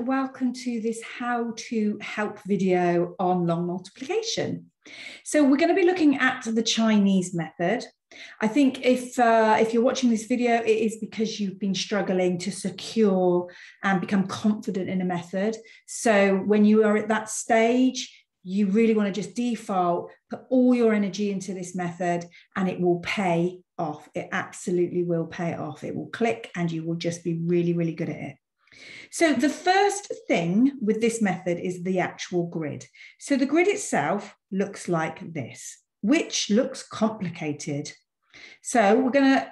welcome to this how to help video on long multiplication. So we're going to be looking at the Chinese method. I think if uh, if you're watching this video, it is because you've been struggling to secure and become confident in a method. So when you are at that stage, you really want to just default, put all your energy into this method, and it will pay off. It absolutely will pay off. It will click, and you will just be really, really good at it. So the first thing with this method is the actual grid. So the grid itself looks like this, which looks complicated. So we're going to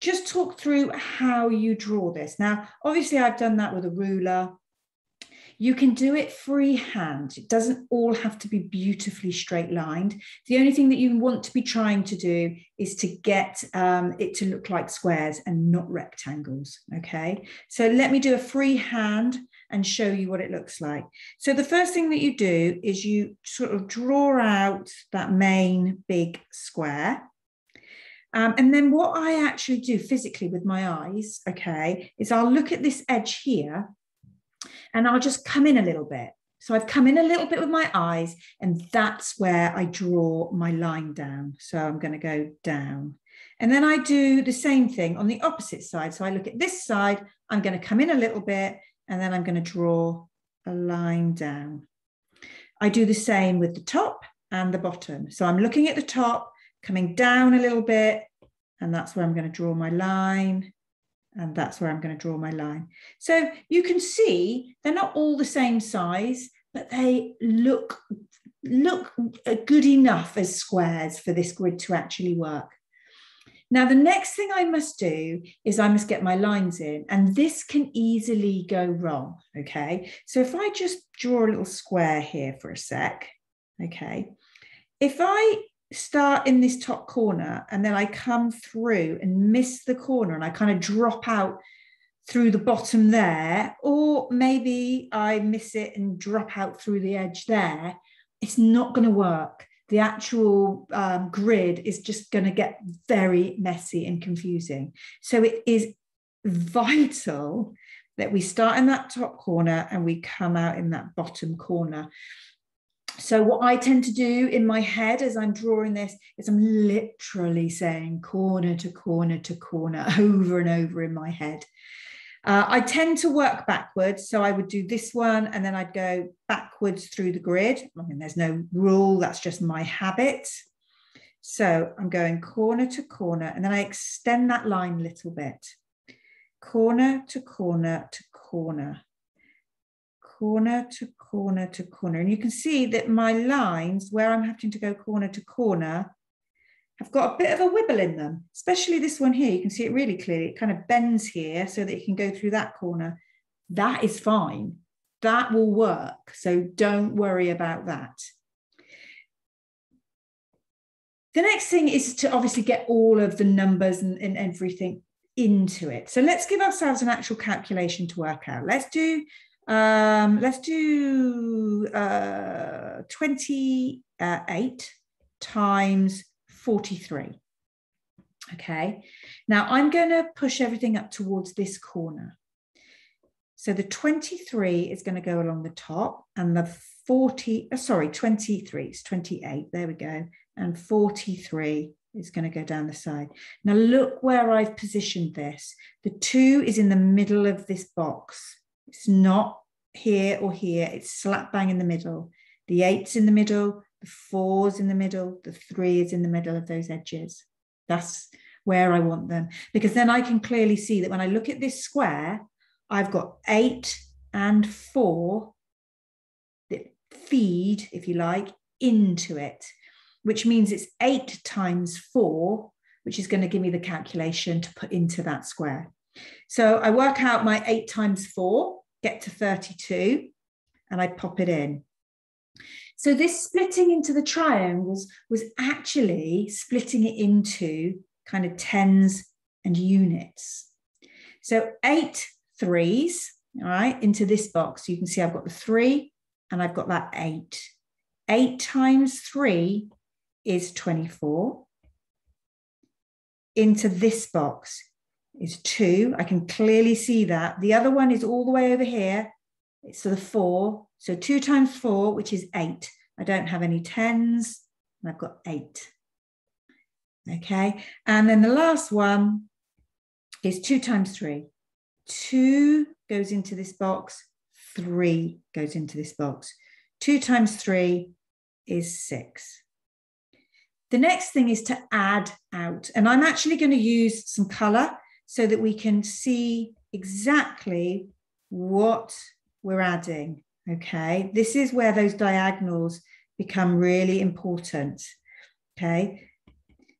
just talk through how you draw this. Now, obviously I've done that with a ruler. You can do it freehand. It doesn't all have to be beautifully straight lined. The only thing that you want to be trying to do is to get um, it to look like squares and not rectangles. Okay, so let me do a freehand and show you what it looks like. So the first thing that you do is you sort of draw out that main big square. Um, and then what I actually do physically with my eyes, okay, is I'll look at this edge here and I'll just come in a little bit. So I've come in a little bit with my eyes, and that's where I draw my line down. So I'm going to go down. And then I do the same thing on the opposite side. So I look at this side, I'm going to come in a little bit, and then I'm going to draw a line down. I do the same with the top and the bottom. So I'm looking at the top, coming down a little bit, and that's where I'm going to draw my line and that's where I'm going to draw my line. So you can see they're not all the same size, but they look, look good enough as squares for this grid to actually work. Now, the next thing I must do is I must get my lines in, and this can easily go wrong, okay? So if I just draw a little square here for a sec, okay? If I start in this top corner and then I come through and miss the corner and I kind of drop out through the bottom there, or maybe I miss it and drop out through the edge there, it's not going to work. The actual um, grid is just going to get very messy and confusing. So it is vital that we start in that top corner and we come out in that bottom corner. So, what I tend to do in my head as I'm drawing this is I'm literally saying corner to corner to corner over and over in my head. Uh, I tend to work backwards. So, I would do this one and then I'd go backwards through the grid. I mean, there's no rule, that's just my habit. So, I'm going corner to corner and then I extend that line a little bit. Corner to corner to corner corner to corner to corner. And you can see that my lines, where I'm having to go corner to corner, have got a bit of a wibble in them, especially this one here. You can see it really clearly. It kind of bends here so that you can go through that corner. That is fine. That will work. So don't worry about that. The next thing is to obviously get all of the numbers and, and everything into it. So let's give ourselves an actual calculation to work out. Let's do um, let's do uh, 28 times 43. Okay, now I'm going to push everything up towards this corner. So the 23 is going to go along the top and the 40, uh, sorry, 23, it's 28, there we go. And 43 is going to go down the side. Now look where I've positioned this. The two is in the middle of this box. It's not here or here, it's slap bang in the middle. The eight's in the middle, the four's in the middle, the three is in the middle of those edges. That's where I want them. Because then I can clearly see that when I look at this square, I've got eight and four that feed, if you like, into it, which means it's eight times four, which is going to give me the calculation to put into that square. So I work out my eight times four, get to 32, and I pop it in. So this splitting into the triangles was actually splitting it into kind of tens and units. So eight threes, all right, into this box. You can see I've got the three and I've got that eight. Eight times three is 24. Into this box, is two. I can clearly see that. The other one is all the way over here, it's the four. So two times four, which is eight. I don't have any tens, and I've got eight. Okay, and then the last one is two times three. Two goes into this box, three goes into this box. Two times three is six. The next thing is to add out, and I'm actually going to use some color so that we can see exactly what we're adding. Okay, this is where those diagonals become really important. Okay,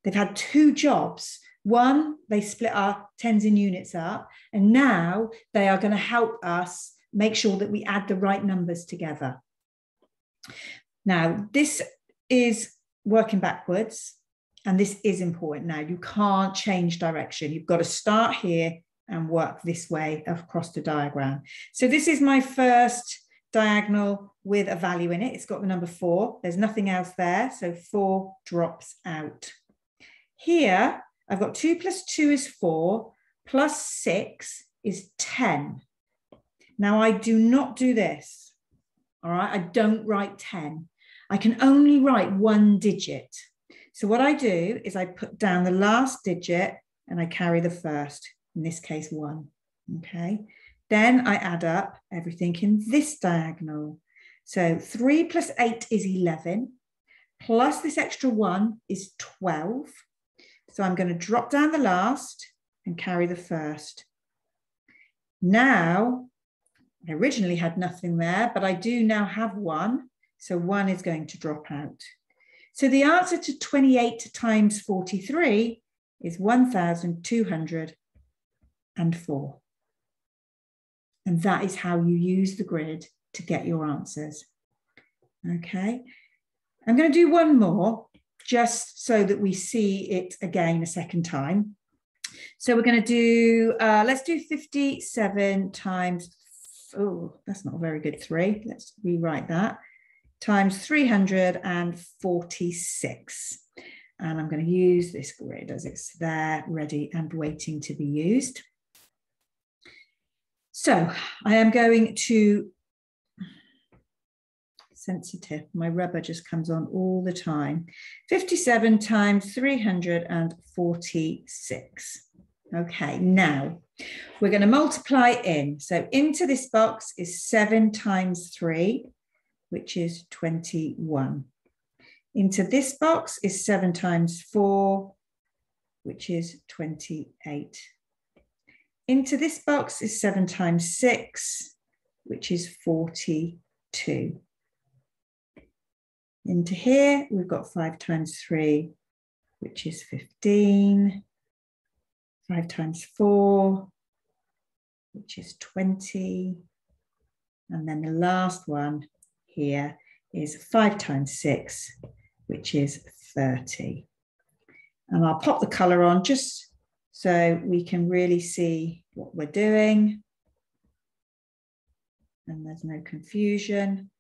they've had two jobs. One, they split our tens and units up, and now they are going to help us make sure that we add the right numbers together. Now, this is working backwards, and this is important now. You can't change direction. You've got to start here and work this way across the diagram. So this is my first diagonal with a value in it. It's got the number four. There's nothing else there. So four drops out. Here, I've got two plus two is four, plus six is 10. Now I do not do this. All right, I don't write 10. I can only write one digit. So what I do is I put down the last digit and I carry the first in this case one, okay? Then I add up everything in this diagonal. So three plus eight is 11, plus this extra one is 12. So I'm going to drop down the last and carry the first. Now, I originally had nothing there, but I do now have one. So one is going to drop out. So the answer to 28 times 43 is 1,200 and. And that is how you use the grid to get your answers. Okay, I'm going to do one more just so that we see it again a second time. So we're going to do, uh, let's do 57 times, oh, that's not a very good three. Let's rewrite that, times 346. And I'm going to use this grid as it's there, ready and waiting to be used. So I am going to, sensitive, my rubber just comes on all the time. 57 times 346. Okay, now we're going to multiply in. So into this box is 7 times 3, which is 21. Into this box is 7 times 4, which is 28. Into this box is 7 times 6, which is 42. Into here, we've got 5 times 3, which is 15. 5 times 4, which is 20. And then the last one here is 5 times 6, which is 30. And I'll pop the colour on just so we can really see what we're doing. And there's no confusion.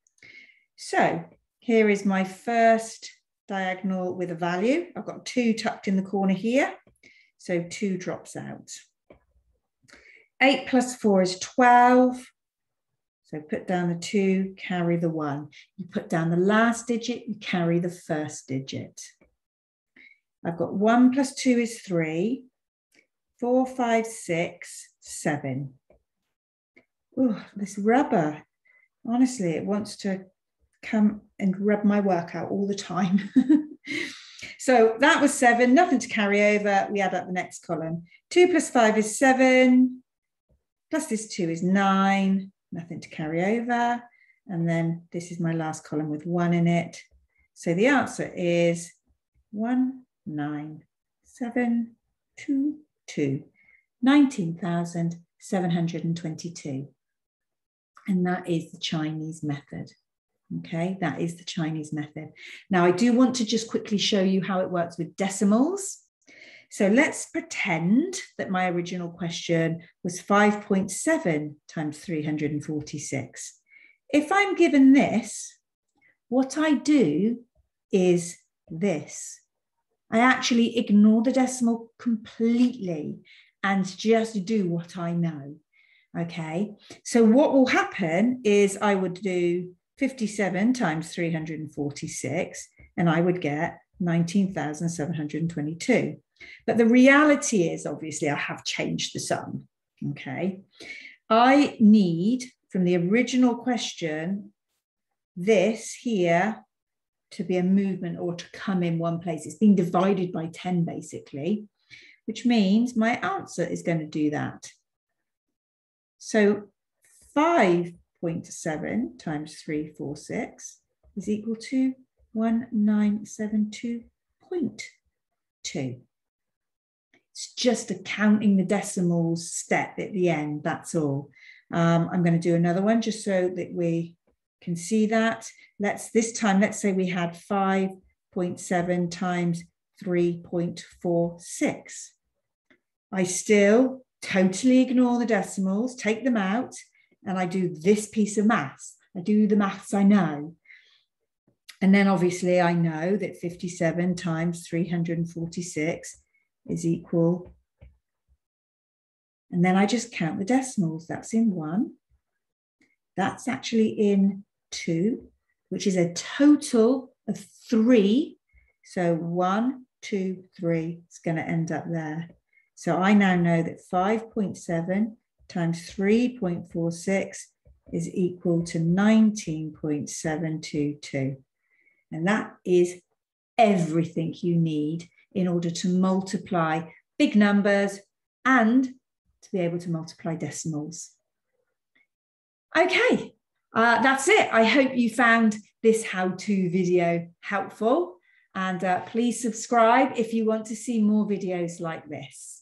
So here is my first diagonal with a value. I've got two tucked in the corner here. So two drops out. Eight plus four is 12. So put down the two, carry the one. You put down the last digit, you carry the first digit. I've got one plus two is three four, five, six, seven. Oh, this rubber, honestly, it wants to come and rub my work out all the time. so that was seven, nothing to carry over. We add up the next column. Two plus five is seven, plus this two is nine, nothing to carry over. And then this is my last column with one in it. So the answer is one, nine, seven, two, 19,722. And that is the Chinese method. Okay, that is the Chinese method. Now, I do want to just quickly show you how it works with decimals. So let's pretend that my original question was 5.7 times 346. If I'm given this, what I do is this. I actually ignore the decimal completely and just do what I know. Okay, so what will happen is I would do 57 times 346 and I would get 19,722. But the reality is, obviously, I have changed the sum. Okay. I need, from the original question, this here to be a movement or to come in one place. It's been divided by 10, basically, which means my answer is going to do that. So 5.7 times 346 is equal to 1972.2. It's just a counting the decimals step at the end, that's all. Um, I'm going to do another one just so that we can see that. Let's this time, let's say we had 5.7 times 3.46. I still totally ignore the decimals, take them out, and I do this piece of maths. I do the maths I know. And then obviously I know that 57 times 346 is equal. And then I just count the decimals. That's in one. That's actually in two, which is a total of three. So one, two, three, it's going to end up there. So I now know that 5.7 times 3.46 is equal to 19.722. And that is everything you need in order to multiply big numbers and to be able to multiply decimals. Okay, uh, that's it. I hope you found this how-to video helpful and uh, please subscribe if you want to see more videos like this.